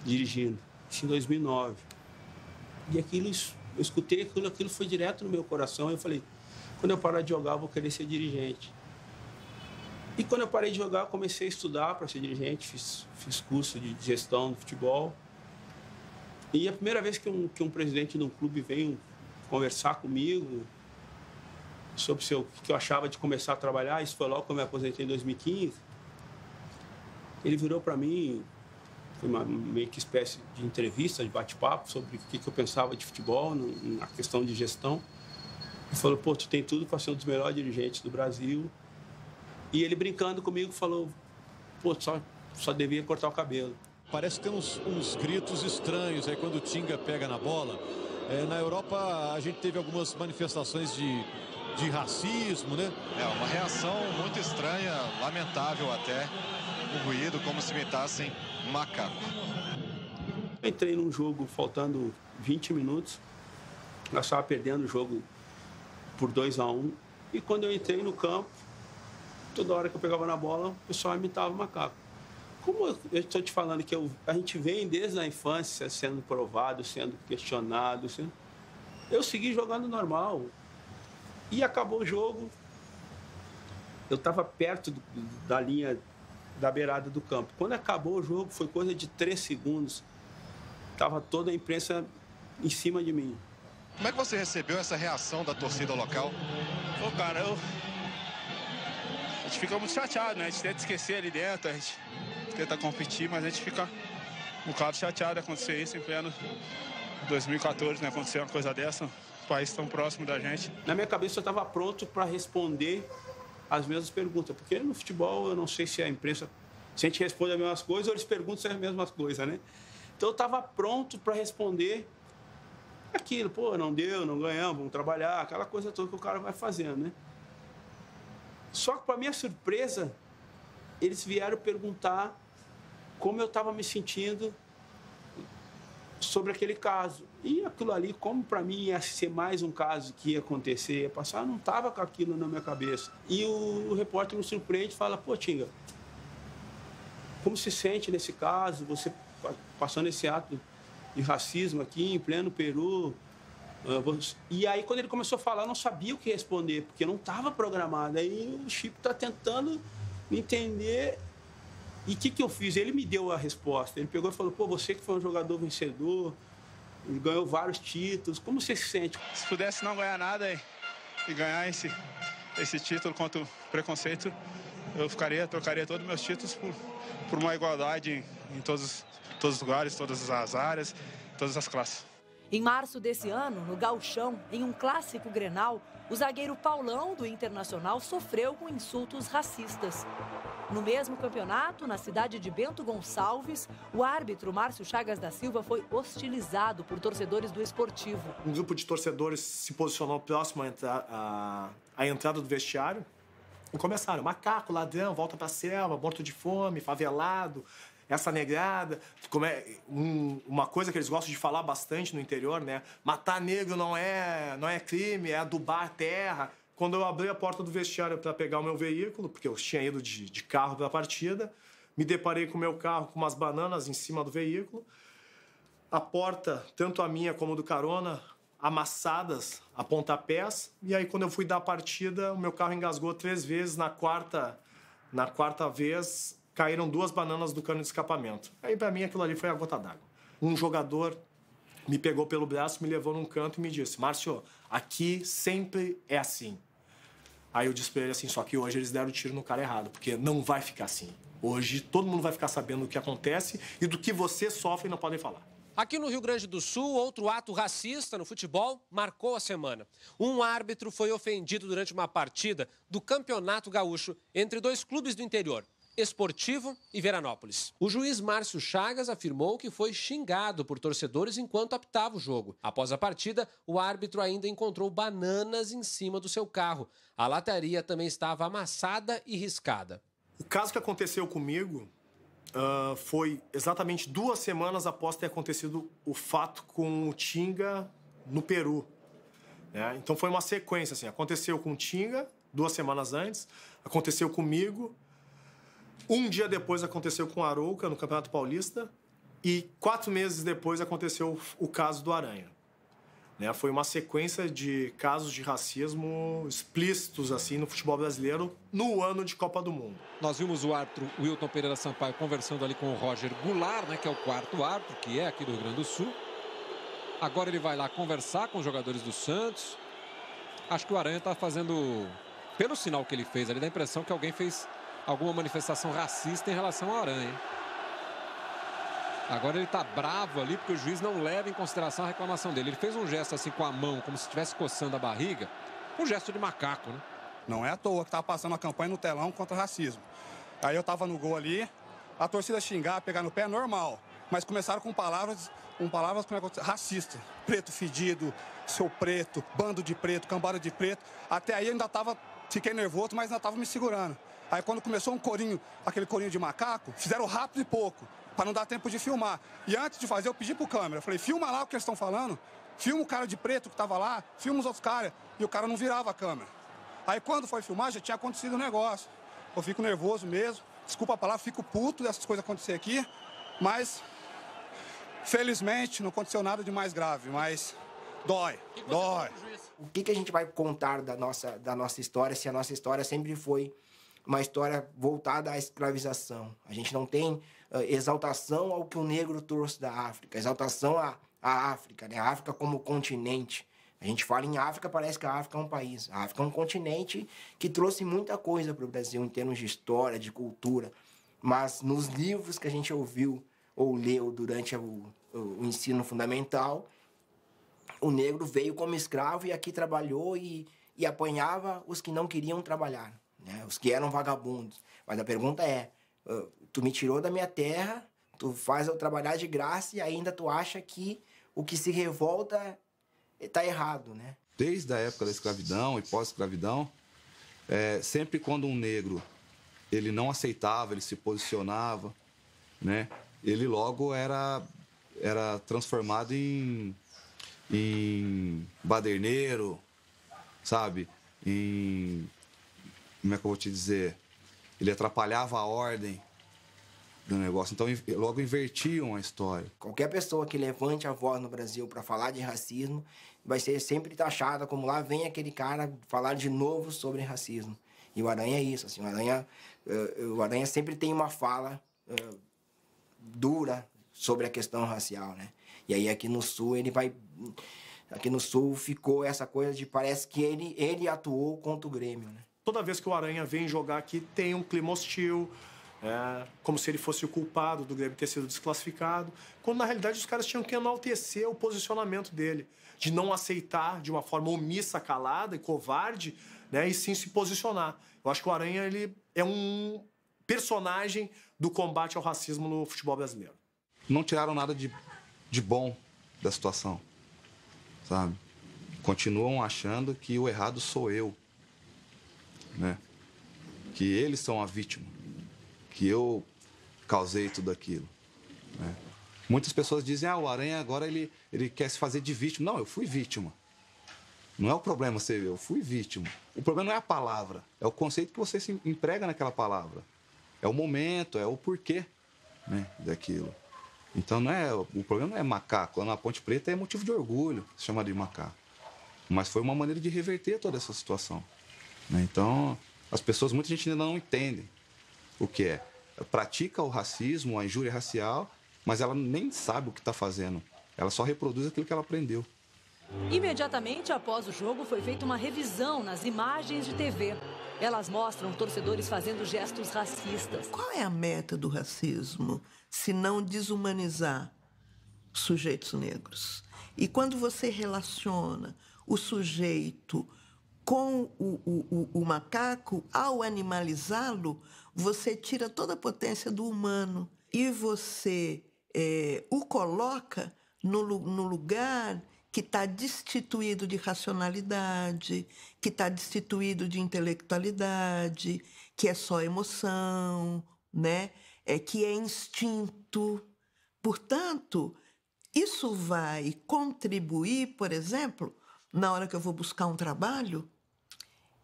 dirigindo. Isso em 2009. E aquilo, eu escutei aquilo, aquilo foi direto no meu coração. Eu falei, quando eu parar de jogar, eu vou querer ser dirigente. E quando eu parei de jogar, eu comecei a estudar para ser dirigente, fiz, fiz curso de gestão do futebol. E a primeira vez que um, que um presidente de um clube veio conversar comigo, sobre o que eu achava de começar a trabalhar. Isso foi logo que eu me aposentei em 2015. Ele virou para mim, foi uma meio que espécie de entrevista, de bate-papo sobre o que, eu pensava de futebol, na questão de gestão. E falou: pô, tu tem tudo para ser um dos melhores dirigentes do Brasil. E ele brincando comigo falou: pô, só, só devia cortar o cabelo. Parece que tem uns, uns gritos estranhos aí quando o Tinga pega na bola. É, na Europa a gente teve algumas manifestações de de racismo, né? É uma reação muito estranha, lamentável até, o ruído, como se imitassem um macaco. Entrei num jogo faltando 20 minutos, nós estava perdendo o jogo por 2 a 1 um, e quando eu entrei no campo, toda hora que eu pegava na bola, o pessoal imitava o macaco. Como eu estou te falando que eu, a gente vem desde a infância sendo provado, sendo questionado, sendo... eu segui jogando normal. E acabou o jogo. Eu estava perto do, da linha da beirada do campo. Quando acabou o jogo, foi coisa de três segundos. Tava toda a imprensa em cima de mim. Como é que você recebeu essa reação da torcida local? Pô, cara, eu... A gente fica muito chateado, né? A gente tenta esquecer ali dentro, a gente tenta competir, mas a gente fica um bocado chateado de acontecer isso em pleno 2014, né? Acontecer uma coisa dessa país tão próximo da gente. Na minha cabeça eu estava pronto para responder as mesmas perguntas, porque no futebol eu não sei se a imprensa Se a gente responde as mesmas coisas, ou eles perguntam é as mesmas coisas, né? Então eu estava pronto para responder aquilo, pô, não deu, não ganhamos, vamos trabalhar, aquela coisa toda que o cara vai fazendo, né? Só que, para minha surpresa, eles vieram perguntar como eu estava me sentindo sobre aquele caso. E aquilo ali, como para mim ia ser mais um caso que ia acontecer, ia passar, não estava com aquilo na minha cabeça. E o, o repórter me surpreende e fala: pô, Tinga, como se sente nesse caso, você passando esse ato de racismo aqui em pleno Peru? E aí, quando ele começou a falar, eu não sabia o que responder, porque não estava programado. Aí o Chip está tentando entender e o que, que eu fiz? Ele me deu a resposta. Ele pegou e falou: pô, você que foi um jogador vencedor, ganhou vários títulos, como você se sente? Se pudesse não ganhar nada e, e ganhar esse, esse título contra o preconceito, eu ficaria, trocaria todos os meus títulos por, por uma igualdade em, em todos, todos os lugares, todas as áreas, todas as classes. Em março desse ano, no Gauchão, em um clássico Grenal, o zagueiro Paulão do Internacional sofreu com insultos racistas. No mesmo campeonato, na cidade de Bento Gonçalves, o árbitro Márcio Chagas da Silva foi hostilizado por torcedores do esportivo. Um grupo de torcedores se posicionou próximo à, entra à, à entrada do vestiário e começaram: macaco, ladrão, volta pra selva, morto de fome, favelado, essa negrada. Como é, um, uma coisa que eles gostam de falar bastante no interior, né? Matar negro não é, não é crime, é adubar terra. Quando eu abri a porta do vestiário para pegar o meu veículo, porque eu tinha ido de, de carro para a partida, me deparei com o meu carro com umas bananas em cima do veículo. A porta, tanto a minha como a do carona, amassadas a pontapés. E aí, quando eu fui dar a partida, o meu carro engasgou três vezes. Na quarta, na quarta vez, caíram duas bananas do cano de escapamento. Aí, para mim, aquilo ali foi a gota d'água. Um jogador me pegou pelo braço, me levou num canto e me disse: Márcio, aqui sempre é assim. Aí eu disse pra ele assim, só que hoje eles deram o tiro no cara errado, porque não vai ficar assim. Hoje todo mundo vai ficar sabendo o que acontece e do que você sofre e não podem falar. Aqui no Rio Grande do Sul, outro ato racista no futebol marcou a semana. Um árbitro foi ofendido durante uma partida do Campeonato Gaúcho entre dois clubes do interior. Esportivo e Veranópolis. O juiz Márcio Chagas afirmou que foi xingado por torcedores enquanto apitava o jogo. Após a partida, o árbitro ainda encontrou bananas em cima do seu carro. A lataria também estava amassada e riscada. O caso que aconteceu comigo uh, foi exatamente duas semanas após ter acontecido o fato com o Tinga no Peru. Né? Então foi uma sequência assim. Aconteceu com o Tinga duas semanas antes, aconteceu comigo um dia depois aconteceu com o Arouca no Campeonato Paulista e quatro meses depois aconteceu o caso do Aranha. Né? Foi uma sequência de casos de racismo explícitos assim no futebol brasileiro no ano de Copa do Mundo. Nós vimos o árbitro Wilton Pereira Sampaio conversando ali com o Roger Goulart, né, que é o quarto árbitro, que é aqui do Rio Grande do Sul. Agora ele vai lá conversar com os jogadores do Santos. Acho que o Aranha está fazendo, pelo sinal que ele fez ali, dá a impressão que alguém fez alguma manifestação racista em relação ao Aranha. Agora ele está bravo ali porque o juiz não leva em consideração a reclamação dele. Ele fez um gesto assim com a mão, como se estivesse coçando a barriga. Um gesto de macaco, né? Não é à toa que estava passando a campanha no telão contra o racismo. Aí eu estava no gol ali, a torcida xingar, pegar no pé é normal. Mas começaram com palavras, com palavras racistas. Preto fedido, seu preto, bando de preto, cambada de preto. Até aí ainda estava, fiquei nervoso, mas ainda estava me segurando. Aí quando começou um corinho, aquele corinho de macaco, fizeram rápido e pouco, para não dar tempo de filmar. E antes de fazer, eu pedi pro câmera, falei, filma lá o que eles estão falando, filma o cara de preto que estava lá, filma os outros caras. E o cara não virava a câmera. Aí quando foi filmar, já tinha acontecido o um negócio. Eu fico nervoso mesmo, desculpa a palavra, fico puto dessas coisas acontecer aqui, mas felizmente não aconteceu nada de mais grave, mas dói, dói. O que, que a gente vai contar da nossa, da nossa história se a nossa história sempre foi uma história voltada à escravização. A gente não tem uh, exaltação ao que o negro trouxe da África, exaltação à, à África, né? a África como continente. A gente fala em África, parece que a África é um país. A África é um continente que trouxe muita coisa para o Brasil em termos de história, de cultura. Mas nos livros que a gente ouviu ou leu durante o, o ensino fundamental, o negro veio como escravo e aqui trabalhou e, e apanhava os que não queriam trabalhar né? os que eram vagabundos. Mas a pergunta é, tu me tirou da minha terra, tu faz eu trabalhar de graça e ainda tu acha que o que se revolta tá errado, né? Desde a época da escravidão e pós-escravidão, é, sempre quando um negro ele não aceitava, ele se posicionava, né? Ele logo era era transformado em em baderneiro, sabe? Em como é que eu vou te dizer? Ele atrapalhava a ordem do negócio. Então logo invertiam a história. Qualquer pessoa que levante a voz no Brasil para falar de racismo vai ser sempre taxada como lá vem aquele cara falar de novo sobre racismo. E o Aranha é isso, assim, o Aranha, uh, o Aranha sempre tem uma fala uh, dura sobre a questão racial, né? E aí aqui no Sul ele vai aqui no Sul ficou essa coisa de parece que ele ele atuou contra o Grêmio, né? Toda vez que o Aranha vem jogar aqui tem um clima hostil, é, como se ele fosse o culpado do Grêmio ter sido desclassificado, quando na realidade os caras tinham que enaltecer o posicionamento dele, de não aceitar de uma forma omissa, calada e covarde, né, e sim se posicionar. Eu acho que o Aranha ele é um personagem do combate ao racismo no futebol brasileiro. Não tiraram nada de, de bom da situação, sabe? Continuam achando que o errado sou eu, né? Que eles são a vítima que eu causei tudo aquilo. Né? Muitas pessoas dizem, ah, o Aranha agora ele, ele quer se fazer de vítima. Não, eu fui vítima. Não é o problema ser eu, fui vítima. O problema não é a palavra, é o conceito que você se emprega naquela palavra. É o momento, é o porquê né, daquilo. Então não é, o problema não é macaco. Lá na Ponte Preta é motivo de orgulho se chamar de macaco. Mas foi uma maneira de reverter toda essa situação. Né? Então, as pessoas, muita gente ainda não entende o que é. Pratica o racismo, a injúria racial, mas ela nem sabe o que está fazendo. Ela só reproduz aquilo que ela aprendeu. Imediatamente após o jogo, foi feita uma revisão nas imagens de TV. Elas mostram torcedores fazendo gestos racistas. Qual é a meta do racismo se não desumanizar sujeitos negros? E quando você relaciona o sujeito com o, o, o, o macaco, ao animalizá-lo, você tira toda a potência do humano e você é, o coloca no, no lugar que está destituído de racionalidade, que está destituído de intelectualidade, que é só emoção, né? É que é instinto. Portanto, isso vai contribuir, por exemplo, na hora que eu vou buscar um trabalho,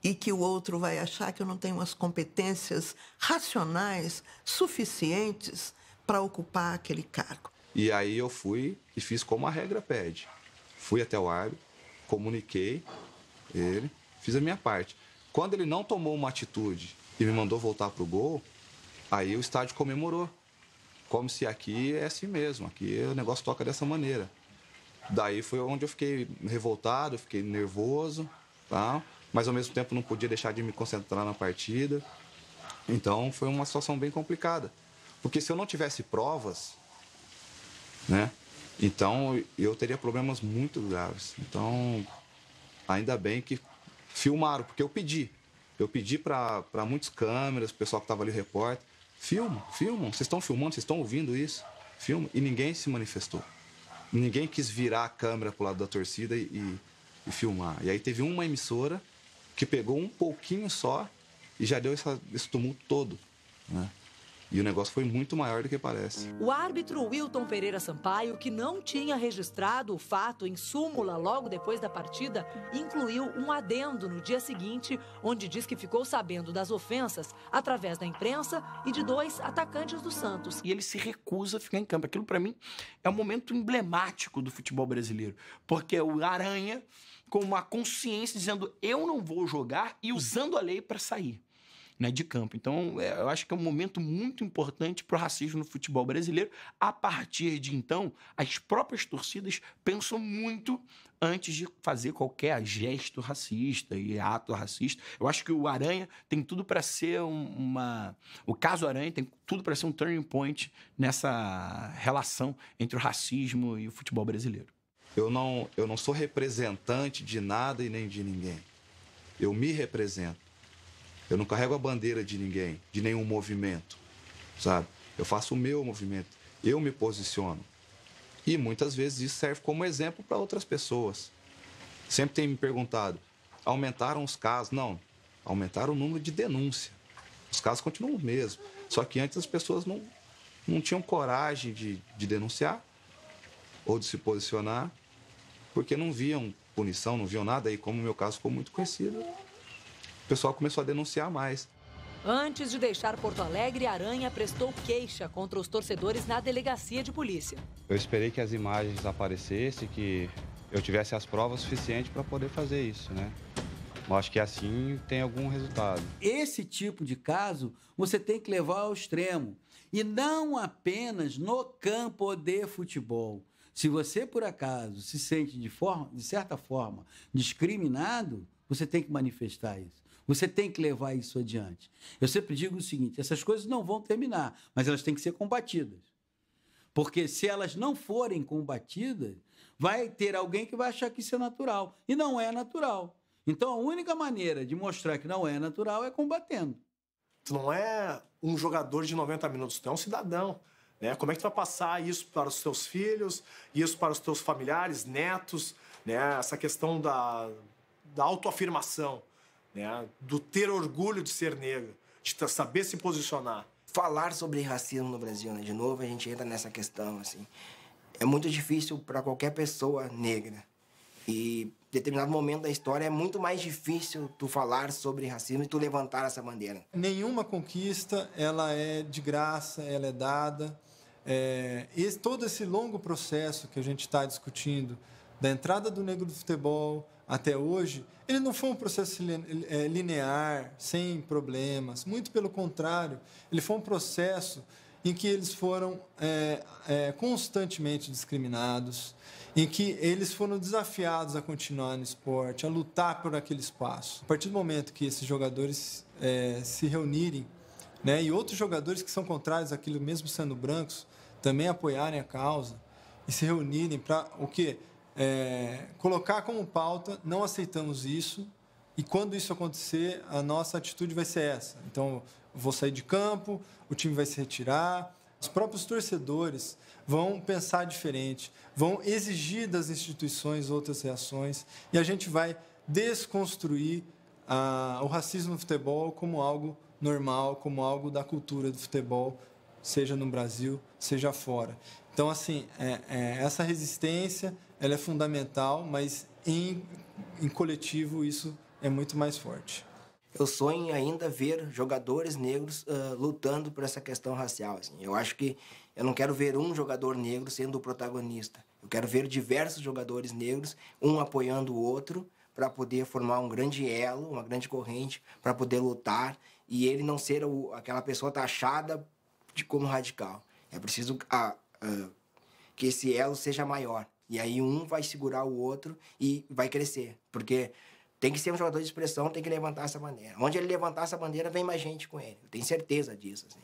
e que o outro vai achar que eu não tenho as competências racionais suficientes para ocupar aquele cargo. E aí eu fui e fiz como a regra pede. Fui até o árbitro, comuniquei ele, fiz a minha parte. Quando ele não tomou uma atitude e me mandou voltar para o gol, aí o estádio comemorou. Como se aqui é assim mesmo, aqui o negócio toca dessa maneira. Daí foi onde eu fiquei revoltado, fiquei nervoso, tá? mas ao mesmo tempo não podia deixar de me concentrar na partida. Então foi uma situação bem complicada. Porque se eu não tivesse provas, né? Então eu teria problemas muito graves. Então, ainda bem que filmaram, porque eu pedi. Eu pedi para muitas câmeras, o pessoal que estava ali, repórter, filmam, filmam, vocês estão filmando, vocês estão ouvindo isso? Filma. E ninguém se manifestou. Ninguém quis virar a câmera para o lado da torcida e, e, e filmar. E aí teve uma emissora que pegou um pouquinho só e já deu essa, esse tumulto todo. Né? E o negócio foi muito maior do que parece. O árbitro Wilton Pereira Sampaio, que não tinha registrado o fato em súmula logo depois da partida, incluiu um adendo no dia seguinte, onde diz que ficou sabendo das ofensas através da imprensa e de dois atacantes do Santos. E ele se recusa a ficar em campo. Aquilo, para mim, é um momento emblemático do futebol brasileiro. Porque o Aranha com uma consciência dizendo eu não vou jogar e usando a lei para sair né, de campo. Então, é, eu acho que é um momento muito importante para o racismo no futebol brasileiro. A partir de então, as próprias torcidas pensam muito antes de fazer qualquer gesto racista e ato racista. Eu acho que o Aranha tem tudo para ser uma. O caso Aranha tem tudo para ser um turning point nessa relação entre o racismo e o futebol brasileiro. Eu não, eu não sou representante de nada e nem de ninguém. Eu me represento. Eu não carrego a bandeira de ninguém, de nenhum movimento. sabe? Eu faço o meu movimento, eu me posiciono. E muitas vezes isso serve como exemplo para outras pessoas. Sempre tem me perguntado: aumentaram os casos? Não, aumentaram o número de denúncia. Os casos continuam os mesmos. Só que antes as pessoas não, não tinham coragem de, de denunciar ou de se posicionar, porque não viam punição, não viam nada. E como o meu caso ficou muito conhecido, o pessoal começou a denunciar mais. Antes de deixar Porto Alegre, Aranha prestou queixa contra os torcedores na delegacia de polícia. Eu esperei que as imagens aparecessem, que eu tivesse as provas suficientes para poder fazer isso, né? Eu acho que assim tem algum resultado. Esse tipo de caso você tem que levar ao extremo. E não apenas no campo de futebol. Se você, por acaso, se sente de, forma, de certa forma discriminado, você tem que manifestar isso. Você tem que levar isso adiante. Eu sempre digo o seguinte: essas coisas não vão terminar, mas elas têm que ser combatidas. Porque se elas não forem combatidas, vai ter alguém que vai achar que isso é natural. E não é natural. Então a única maneira de mostrar que não é natural é combatendo. Tu não é um jogador de 90 minutos, tu é um cidadão. Né? Como é que tu vai passar isso para os teus filhos, isso para os teus familiares, netos, né? essa questão da, da autoafirmação, né? do ter orgulho de ser negro, de saber se posicionar. Falar sobre racismo no Brasil, né? de novo a gente entra nessa questão. assim É muito difícil para qualquer pessoa negra. E determinado momento da história é muito mais difícil tu falar sobre racismo e tu levantar essa bandeira. Nenhuma conquista ela é de graça, ela é dada. É, esse, todo esse longo processo que a gente está discutindo, da entrada do negro do futebol até hoje, ele não foi um processo é, linear, sem problemas. Muito pelo contrário, ele foi um processo em que eles foram é, é, constantemente discriminados, em que eles foram desafiados a continuar no esporte, a lutar por aquele espaço. A partir do momento que esses jogadores é, se reunirem, né, e outros jogadores que são contrários àquilo, mesmo sendo brancos, também apoiarem a causa e se reunirem para o que é, colocar como pauta, não aceitamos isso e quando isso acontecer, a nossa atitude vai ser essa. Então, vou sair de campo, o time vai se retirar, os próprios torcedores vão pensar diferente, vão exigir das instituições outras reações e a gente vai desconstruir ah, o racismo no futebol como algo normal, como algo da cultura do futebol, seja no Brasil, seja fora. Então, assim, é, é, essa resistência ela é fundamental, mas em, em coletivo isso é muito mais forte. Eu sonho ainda ver jogadores negros uh, lutando por essa questão racial. Assim. Eu acho que eu não quero ver um jogador negro sendo o protagonista. Eu quero ver diversos jogadores negros, um apoiando o outro, para poder formar um grande elo, uma grande corrente, para poder lutar e ele não ser o, aquela pessoa taxada de como radical. É preciso a, a, que esse elo seja maior. E aí um vai segurar o outro e vai crescer. Porque tem que ser um jogador de expressão, tem que levantar essa bandeira. Onde ele levantar essa bandeira, vem mais gente com ele. Eu tenho certeza disso. Assim.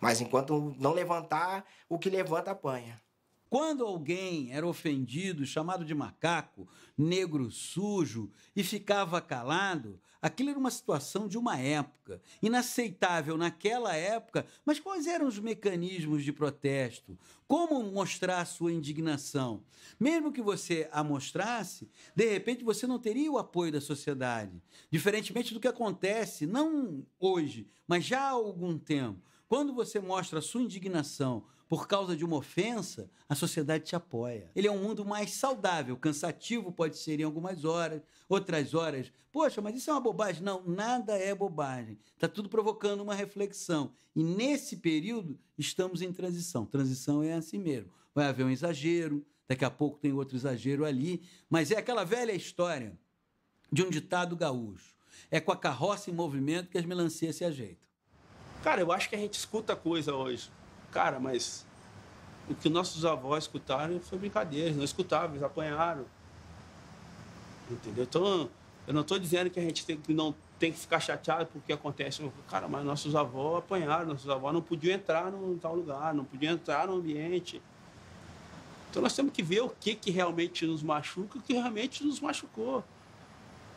Mas enquanto não levantar, o que levanta apanha. Quando alguém era ofendido, chamado de macaco, negro sujo e ficava calado, aquilo era uma situação de uma época, inaceitável naquela época. Mas quais eram os mecanismos de protesto? Como mostrar sua indignação? Mesmo que você a mostrasse, de repente você não teria o apoio da sociedade. Diferentemente do que acontece, não hoje, mas já há algum tempo. Quando você mostra a sua indignação por causa de uma ofensa, a sociedade te apoia. Ele é um mundo mais saudável, cansativo pode ser em algumas horas, outras horas. Poxa, mas isso é uma bobagem. Não, nada é bobagem. Está tudo provocando uma reflexão. E nesse período, estamos em transição. Transição é assim mesmo. Vai haver um exagero, daqui a pouco tem outro exagero ali, mas é aquela velha história de um ditado gaúcho. É com a carroça em movimento que as melancias se ajeitam. Cara, eu acho que a gente escuta coisa hoje Cara, mas o que nossos avós escutaram foi brincadeira, não escutavam, eles apanharam. Entendeu? Então, eu não estou dizendo que a gente tem, não tem que ficar chateado porque acontece. Cara, mas nossos avós apanharam, nossos avós não podiam entrar num tal lugar, não podiam entrar no ambiente. Então nós temos que ver o que, que realmente nos machuca e o que realmente nos machucou.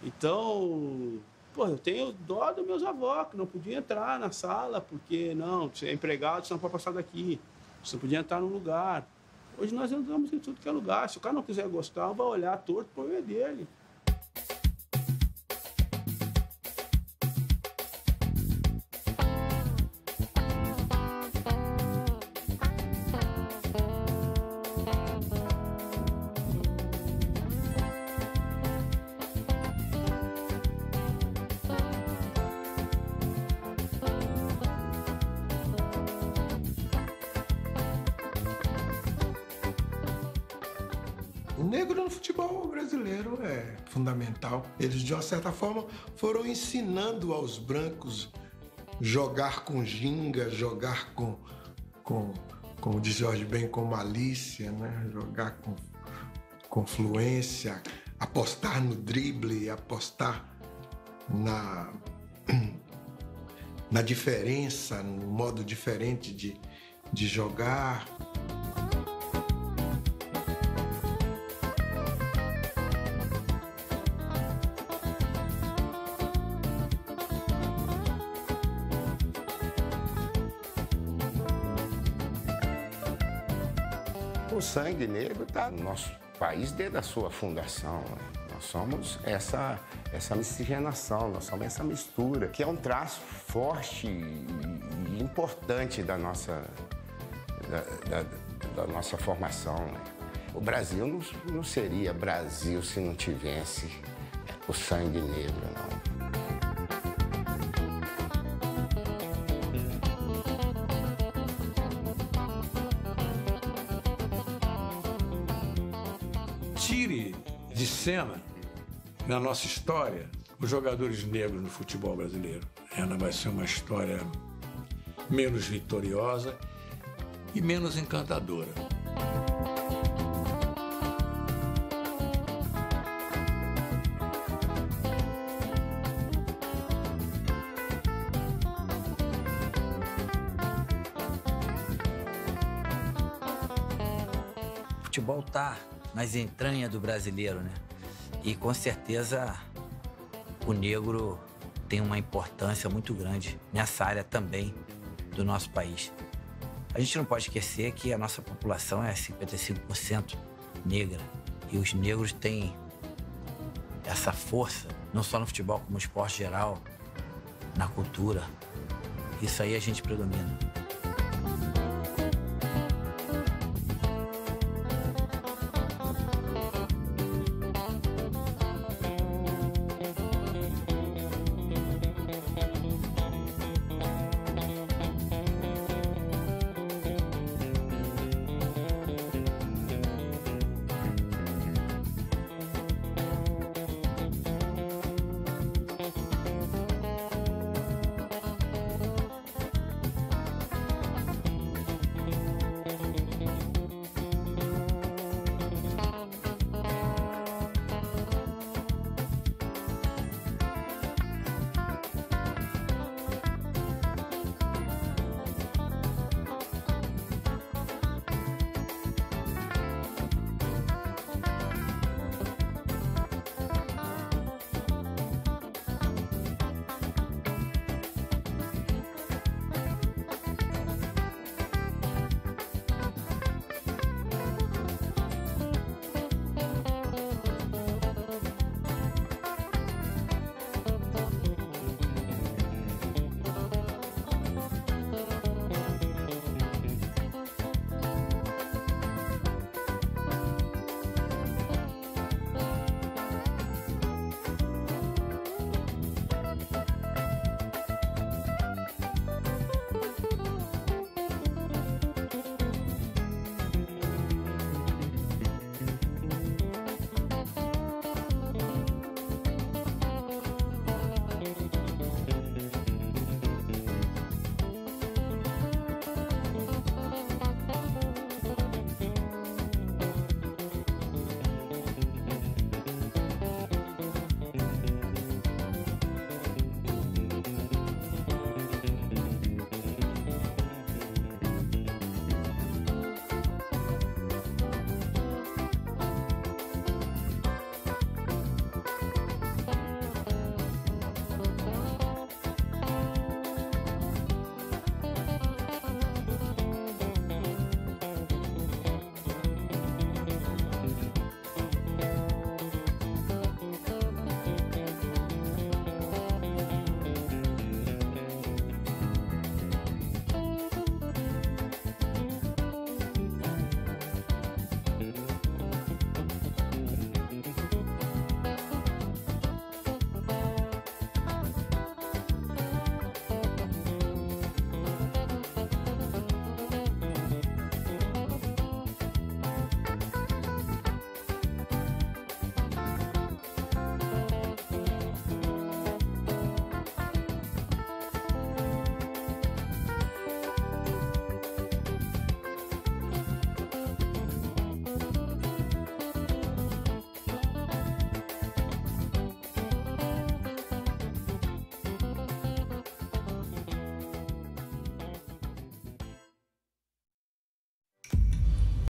Então, Pô, eu tenho dó dos meus avós, que não podiam entrar na sala, porque não, você é empregado, você não pode passar daqui. Você não podia entrar no lugar. Hoje nós entramos em tudo que é lugar. Se o cara não quiser gostar, vai olhar torto por ver dele. Negro no futebol brasileiro é fundamental. Eles, de uma certa forma, foram ensinando aos brancos jogar com ginga, jogar com, com como diz Jorge Ben, com malícia, né? jogar com, com fluência, apostar no drible, apostar na, na diferença, no modo diferente de, de jogar. Sangue negro está no nosso país desde a sua fundação. né? Nós somos essa, essa miscigenação, nós somos essa mistura, que é um traço forte e, importante da nossa, da, da- da nossa formação. né? O Brasil não, não seria Brasil se não tivesse o sangue negro, não. Cena, na nossa história, os jogadores negros no futebol brasileiro. Ela vai ser uma história menos vitoriosa e menos encantadora. O futebol tá nas entranhas do brasileiro, né? E com certeza o negro tem uma importância muito grande nessa área também do nosso país. A gente não pode esquecer que a nossa população é 55% negra e os negros têm essa força, não só no futebol, como no esporte geral, na cultura. Isso aí a gente predomina.